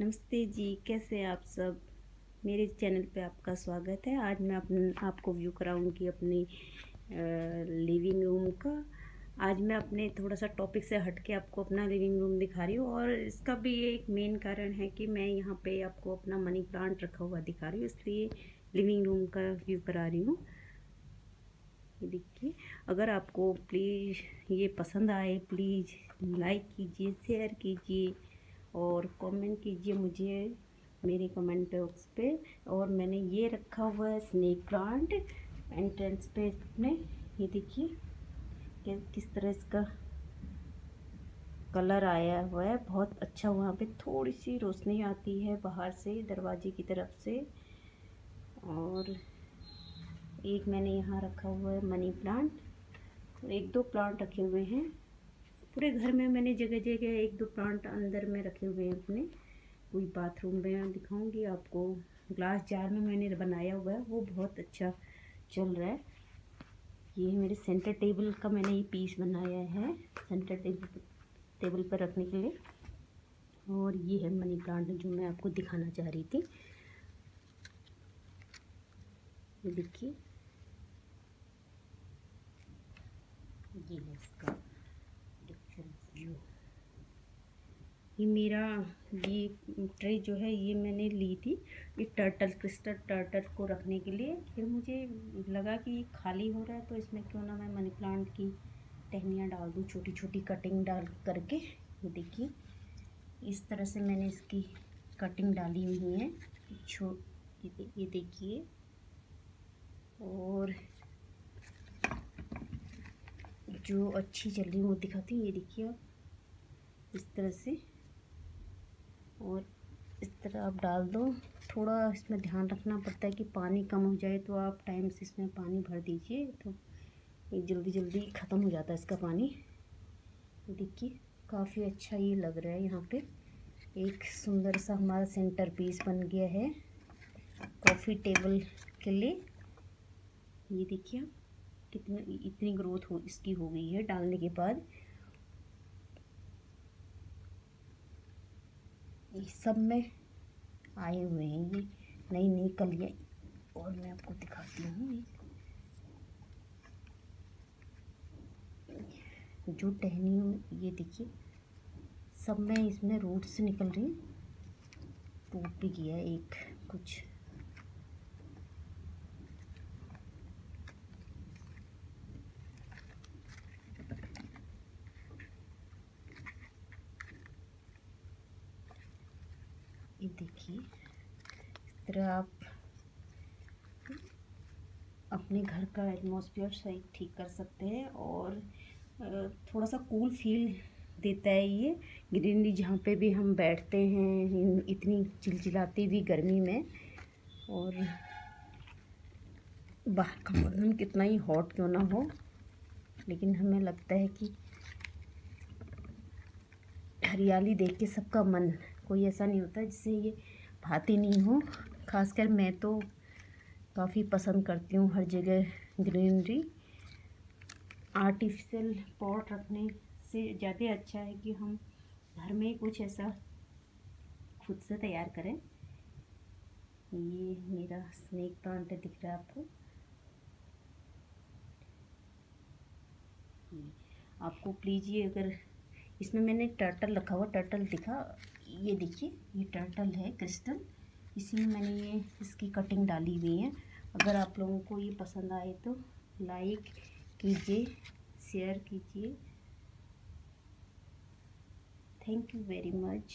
नमस्ते जी, कैसे आप सब? मेरे चैनल पे आपका स्वागत है। आज मैं अपन, आपको व्यू कराऊँगी अपनी लिविंग रूम का। आज मैं अपने थोड़ा सा टॉपिक से हट के आपको अपना लिविंग रूम दिखा रही हूँ और इसका भी एक मेन कारण है कि मैं यहाँ पे आपको अपना मनी प्लांट रखा हुआ दिखा रही हूँ, इसलिए लिविंग रूम का व्यू करा रही हूँ। देखिए, अगर आपको प्लीज़ ये पसंद आए प्लीज़ लाइक कीजिए शेयर कीजिए। और कमेंट कीजिए मुझे, मेरे कमेंट बॉक्स पे। और मैंने ये रखा हुआ है स्नेक प्लांट एंट्रेंस पे अपने। ये देखिए, कि किस तरह इसका कलर आया हुआ है। बहुत अच्छा वहाँ पे थोड़ी सी रोशनी आती है बाहर से, दरवाजे की तरफ़ से। और एक मैंने यहाँ रखा हुआ है मनी प्लांट एक दो प्लांट रखे हुए हैं। पूरे घर में मैंने जगह जगह एक दो प्लांट अंदर में रखे हुए हैं अपने। कोई बाथरूम में दिखाऊँगी आपको। ग्लास जार में मैंने बनाया हुआ है, वो बहुत अच्छा चल रहा है। ये मेरे सेंटर टेबल का मैंने ये पीस बनाया है सेंटर टेबल टेबल पर रखने के लिए। और ये है मनी प्लांट जो मैं आपको दिखाना चाह रही थी। ये देखिए। ये है इसका। ये मेरा ये ट्रे जो है, ये मैंने ली थी, ये टर्टल क्रिस्टल टर्टल को रखने के लिए। फिर मुझे लगा कि खाली हो रहा है तो इसमें क्यों ना मैं मनी प्लांट की टहनियाँ डाल दूँ छोटी छोटी कटिंग डाल करके। ये देखिए, इस तरह से मैंने इसकी कटिंग डाली हुई है। छो, ये देखिए। और जो अच्छी चल रही वो दिखाती हूँ, ये देखिए आप, इस तरह से। और इस तरह आप डाल दो। थोड़ा इसमें ध्यान रखना पड़ता है कि पानी कम हो जाए तो आप टाइम से इसमें पानी भर दीजिए। तो ये जल्दी जल्दी ख़त्म हो जाता है इसका पानी। देखिए, काफ़ी अच्छा ये लग रहा है यहाँ पे। एक सुंदर सा हमारा सेंटर पीस बन गया है कॉफ़ी टेबल के लिए। ये देखिए कितनी, इतनी ग्रोथ हो, इसकी हो गई है डालने के बाद। ये सब में आए हुए हैं ये नई नई कलियाँ। और मैं आपको दिखाती हूँ जो टहनी ये देखिए, सब में इसमें रोड से निकल रही टूट भी गया एक कुछ। ये देखिए, इस तरह आप अपने घर का एटमॉस्फेयर सही ठीक कर सकते हैं और थोड़ा सा कूल फील देता है ये। ग्रीनरी जहाँ पे भी हम बैठते हैं इतनी चिलचिलाती हुई गर्मी में और बाहर का मौसम कितना ही हॉट क्यों ना हो। लेकिन हमें लगता है कि हरियाली देख के सबका मन कोई ऐसा नहीं होता जिससे ये भाती नहीं हो। खासकर मैं तो काफ़ी पसंद करती हूँ हर जगह ग्रीनरी। आर्टिफिशियल पॉट रखने से ज़्यादा अच्छा है कि हम घर में कुछ ऐसा खुद से तैयार करें। ये मेरा स्नेक प्लांट दिख रहा है आपको। आपको प्लीज़ ये अगर इसमें मैंने टर्टल रखा हुआ, टर्टल दिखा। ये देखिए, ये टर्टल है क्रिस्टल। इसी में मैंने ये, इसकी कटिंग डाली हुई है। अगर आप लोगों को ये पसंद आए तो लाइक कीजिए, शेयर कीजिए। Thank you very much.